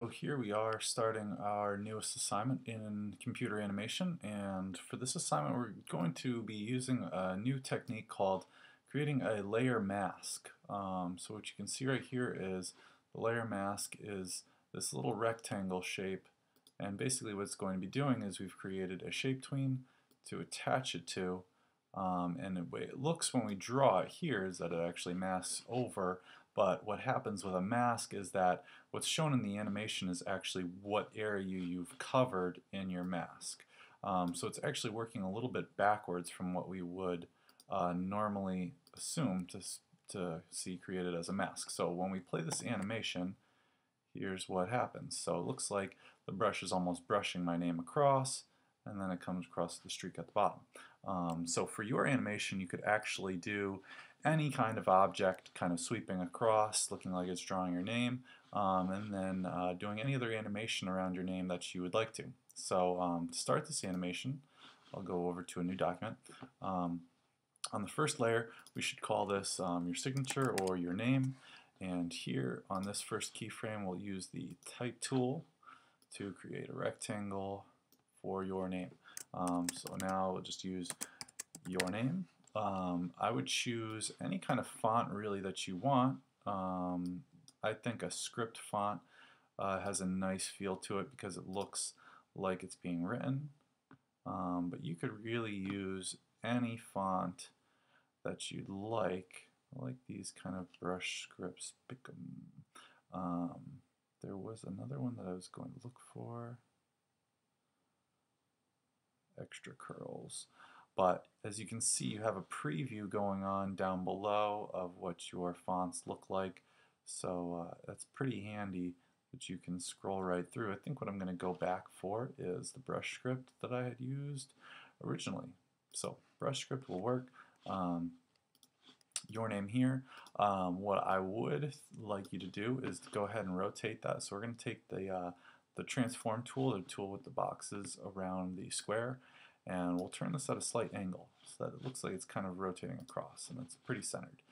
So here we are starting our newest assignment in computer animation and for this assignment we're going to be using a new technique called creating a layer mask. Um, so what you can see right here is the layer mask is this little rectangle shape and basically what it's going to be doing is we've created a shape tween to attach it to um, and the way it looks when we draw it here is that it actually masks over but what happens with a mask is that what's shown in the animation is actually what area you've covered in your mask. Um, so it's actually working a little bit backwards from what we would uh, normally assume to, to see created as a mask. So when we play this animation, here's what happens. So it looks like the brush is almost brushing my name across, and then it comes across the streak at the bottom. Um, so for your animation, you could actually do any kind of object kind of sweeping across, looking like it's drawing your name, um, and then uh, doing any other animation around your name that you would like to. So um, to start this animation, I'll go over to a new document. Um, on the first layer, we should call this um, your signature or your name. And here on this first keyframe, we'll use the type tool to create a rectangle for your name. Um, so now we'll just use your name. Um, I would choose any kind of font really that you want. Um, I think a script font uh, has a nice feel to it because it looks like it's being written. Um, but you could really use any font that you'd like. I like these kind of brush scripts. Um, there was another one that I was going to look for extra curls. But as you can see, you have a preview going on down below of what your fonts look like. So uh, that's pretty handy that you can scroll right through. I think what I'm going to go back for is the brush script that I had used originally. So brush script will work. Um, your name here. Um, what I would like you to do is to go ahead and rotate that. So we're going to take the uh, the transform tool, the tool with the boxes around the square, and we'll turn this at a slight angle so that it looks like it's kind of rotating across and it's pretty centered.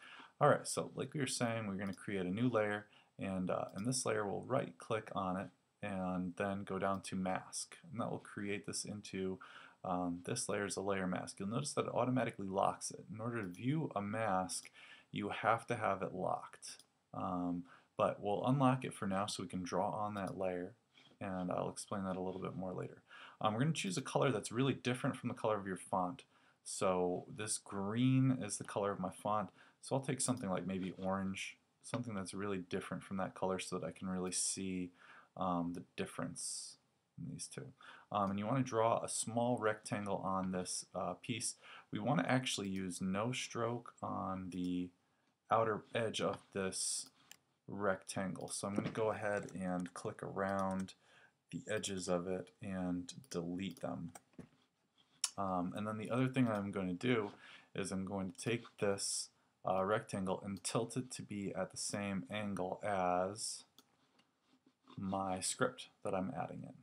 Alright, so like we were saying, we're going to create a new layer and uh, in this layer we'll right click on it and then go down to mask and that will create this into um, this layer is a layer mask. You'll notice that it automatically locks it. In order to view a mask you have to have it locked. Um, but we'll unlock it for now so we can draw on that layer and I'll explain that a little bit more later. Um, we're going to choose a color that's really different from the color of your font. So this green is the color of my font. So I'll take something like maybe orange, something that's really different from that color so that I can really see um, the difference in these two. Um, and you want to draw a small rectangle on this uh, piece. We want to actually use no stroke on the outer edge of this rectangle. So I'm going to go ahead and click around the edges of it and delete them. Um, and then the other thing I'm going to do is I'm going to take this uh, rectangle and tilt it to be at the same angle as my script that I'm adding in.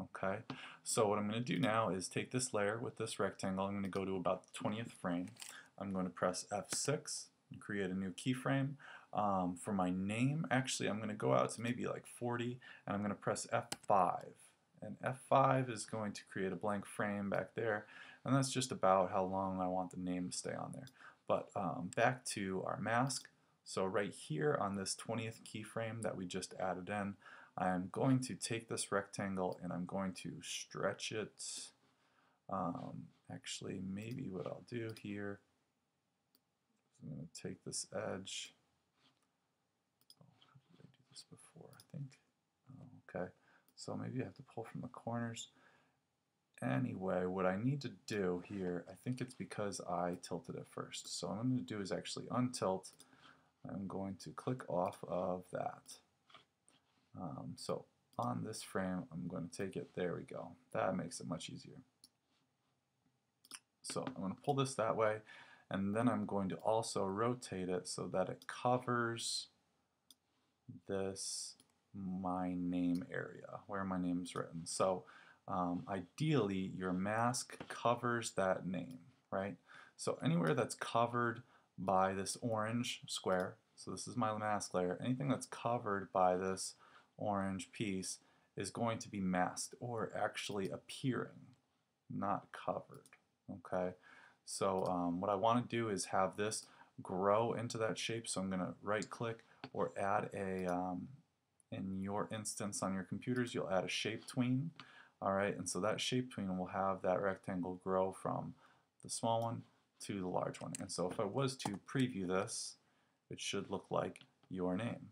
Okay, so what I'm going to do now is take this layer with this rectangle, I'm going to go to about the 20th frame. I'm going to press F6 and create a new keyframe. Um, for my name, actually, I'm going to go out to maybe like 40, and I'm going to press F5. And F5 is going to create a blank frame back there, and that's just about how long I want the name to stay on there. But um, back to our mask. So right here on this 20th keyframe that we just added in, I'm going to take this rectangle and I'm going to stretch it. Um, actually, maybe what I'll do here is I'm going to take this edge this before, I think. Oh, okay, so maybe I have to pull from the corners. Anyway, what I need to do here, I think it's because I tilted it first. So what I'm going to do is actually untilt. I'm going to click off of that. Um, so on this frame, I'm going to take it, there we go. That makes it much easier. So I'm going to pull this that way, and then I'm going to also rotate it so that it covers this my name area where my name is written. So um, ideally your mask covers that name, right? So anywhere that's covered by this orange square, so this is my mask layer, anything that's covered by this orange piece is going to be masked or actually appearing, not covered. Okay, so um, what I want to do is have this grow into that shape. So I'm going to right click or add a, um, in your instance on your computers, you'll add a shape tween. All right, and so that shape tween will have that rectangle grow from the small one to the large one. And so if I was to preview this, it should look like your name,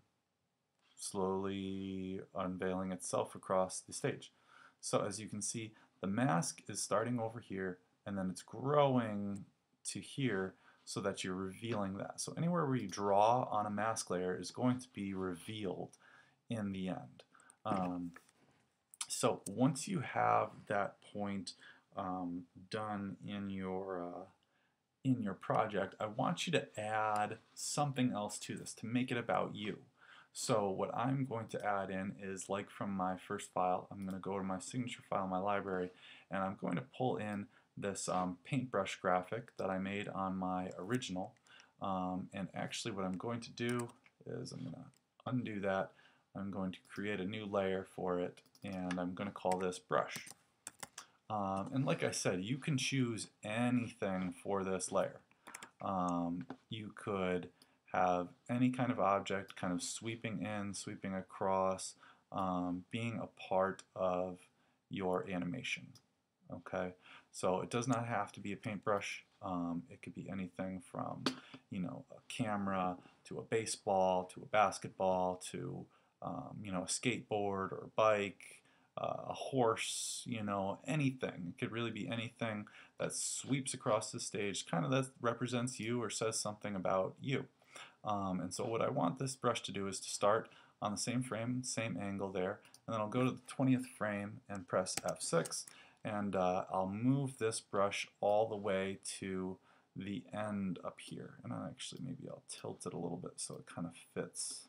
slowly unveiling itself across the stage. So as you can see, the mask is starting over here, and then it's growing to here so that you're revealing that. So anywhere where you draw on a mask layer is going to be revealed in the end. Um, so once you have that point um, done in your uh, in your project, I want you to add something else to this to make it about you. So what I'm going to add in is like from my first file, I'm going to go to my signature file in my library and I'm going to pull in this um, paintbrush graphic that I made on my original. Um, and actually what I'm going to do is I'm going to undo that. I'm going to create a new layer for it and I'm going to call this brush. Um, and like I said, you can choose anything for this layer. Um, you could have any kind of object kind of sweeping in, sweeping across, um, being a part of your animation. Okay, so it does not have to be a paintbrush. Um, it could be anything from, you know, a camera to a baseball to a basketball to, um, you know, a skateboard or a bike, uh, a horse, you know, anything. It could really be anything that sweeps across the stage, kind of that represents you or says something about you. Um, and so what I want this brush to do is to start on the same frame, same angle there, and then I'll go to the 20th frame and press F6 and uh, I'll move this brush all the way to the end up here and I actually maybe I'll tilt it a little bit so it kind of fits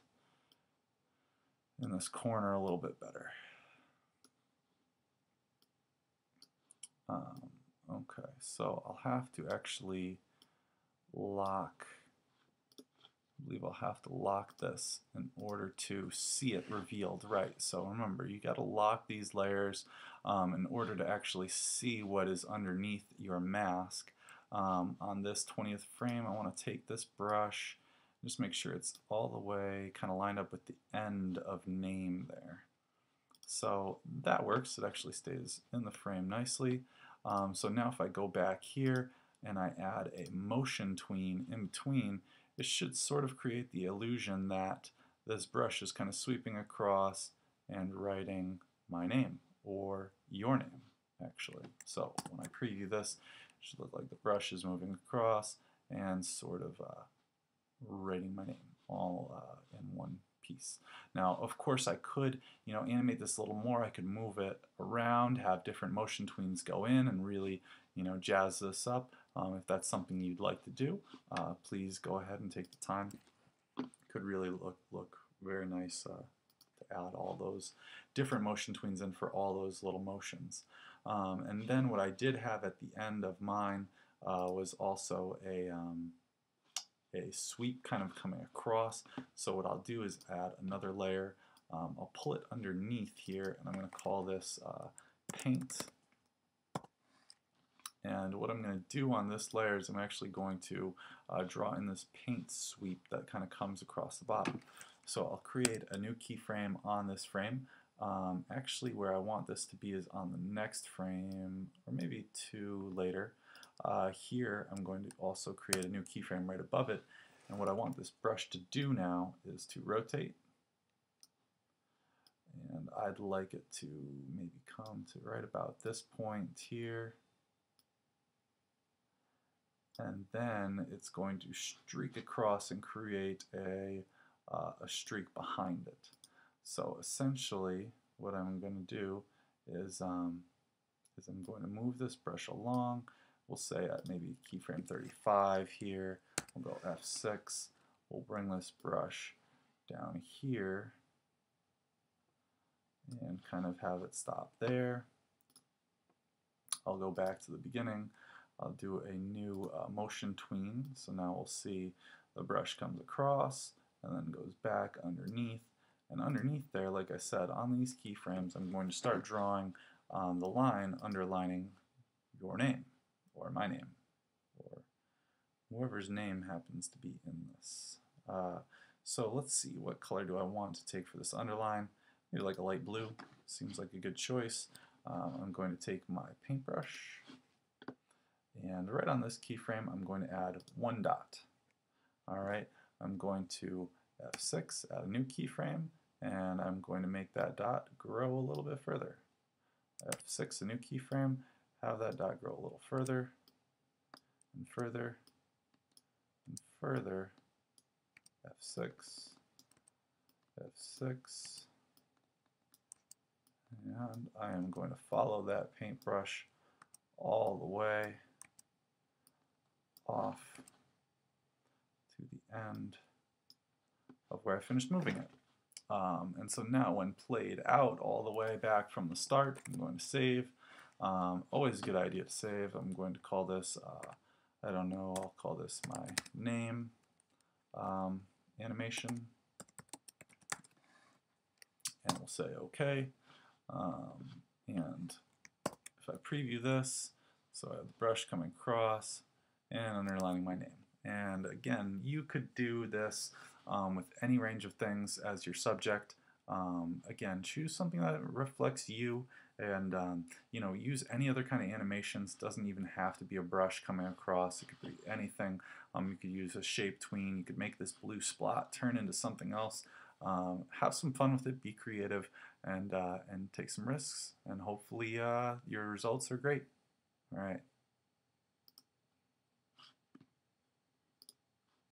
in this corner a little bit better. Um, okay, so I'll have to actually lock I believe I'll have to lock this in order to see it revealed right. So remember, you got to lock these layers um, in order to actually see what is underneath your mask. Um, on this 20th frame, I want to take this brush, just make sure it's all the way kind of lined up with the end of name there. So that works. It actually stays in the frame nicely. Um, so now if I go back here and I add a motion tween in between, it should sort of create the illusion that this brush is kind of sweeping across and writing my name or your name actually. So when I preview this, it should look like the brush is moving across and sort of uh, writing my name all uh, in one piece. Now, of course, I could, you know, animate this a little more. I could move it around, have different motion tweens go in, and really, you know, jazz this up. Um, if that's something you'd like to do, uh, please go ahead and take the time. Could really look look very nice uh, to add all those different motion tweens in for all those little motions. Um, and then what I did have at the end of mine uh, was also a um, a sweep kind of coming across. So what I'll do is add another layer. Um, I'll pull it underneath here, and I'm going to call this uh, paint and what I'm going to do on this layer is I'm actually going to uh, draw in this paint sweep that kind of comes across the bottom. So I'll create a new keyframe on this frame. Um, actually where I want this to be is on the next frame, or maybe two later. Uh, here I'm going to also create a new keyframe right above it. And what I want this brush to do now is to rotate. And I'd like it to maybe come to right about this point here and then it's going to streak across and create a, uh, a streak behind it. So essentially what I'm going to do is, um, is I'm going to move this brush along. We'll say at maybe keyframe 35 here. We'll go F6. We'll bring this brush down here and kind of have it stop there. I'll go back to the beginning. I'll do a new uh, motion tween. So now we'll see the brush comes across and then goes back underneath. And underneath there, like I said, on these keyframes, I'm going to start drawing um, the line underlining your name, or my name, or whoever's name happens to be in this. Uh, so let's see, what color do I want to take for this underline? Maybe like a light blue, seems like a good choice. Um, I'm going to take my paintbrush, and right on this keyframe, I'm going to add one dot. All right, I'm going to F6, add a new keyframe, and I'm going to make that dot grow a little bit further. F6, a new keyframe, have that dot grow a little further, and further, and further, F6, F6, and I am going to follow that paintbrush all the way off to the end of where I finished moving it. Um, and so now when played out all the way back from the start, I'm going to save. Um, always a good idea to save. I'm going to call this, uh, I don't know, I'll call this my name um, animation. And we'll say OK. Um, and if I preview this, so I have the brush coming across and underlining my name. And again, you could do this um, with any range of things as your subject. Um, again, choose something that reflects you and um, you know use any other kind of animations. Doesn't even have to be a brush coming across. It could be anything. Um, you could use a shape tween. You could make this blue spot turn into something else. Um, have some fun with it. Be creative and uh, and take some risks. And hopefully uh, your results are great. All right